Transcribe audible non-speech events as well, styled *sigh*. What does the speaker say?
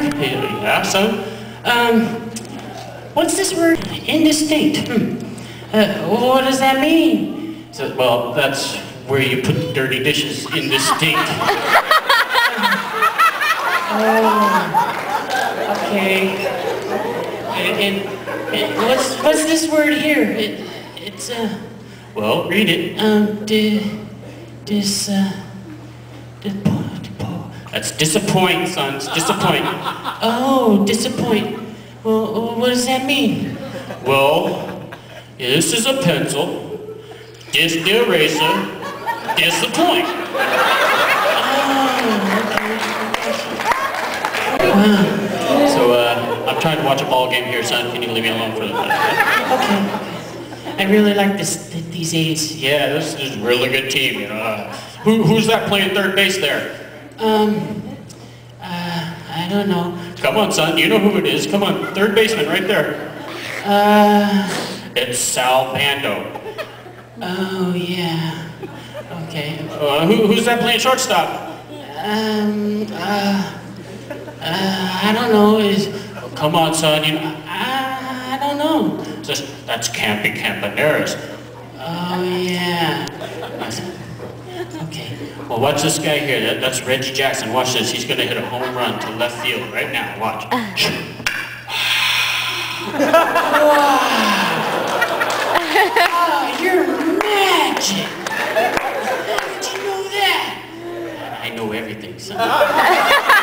Son. Um, what's this word? Indistinct. Hmm. Uh, what does that mean? So, well, that's where you put dirty dishes in the sink. *laughs* oh, okay. And, and, and what's what's this word here? It, it's uh, well, read it. Um, di, dis, uh, di- that's disappoint, sons. Disappoint. Oh, disappoint. Well, what does that mean? Well, this is a pencil. This the eraser. Disappoint. Oh, okay. So, uh, I'm trying to watch a ball game here, son. Can you leave me alone for a minute? Okay. I really like this, th- these A's. Yeah, this is a really good team, you know. Uh, who, who's that playing third base there? Um, uh, I don't know. Come on, son. You know who it is. Come on. Third baseman right there. Uh, it's Sal Bando. Oh, yeah. Okay. Uh, who, who's that playing shortstop? Um, uh, uh, I don't know. Is oh, come on, son. You know, I, I don't know. That's, that's Campy Campaneris. Oh, yeah. Okay. Well, watch this guy here. That, that's Reggie Jackson. Watch this. He's going to hit a home run to left field right now. Watch. wow. you're magic. How did you know that? I know everything, son. *laughs*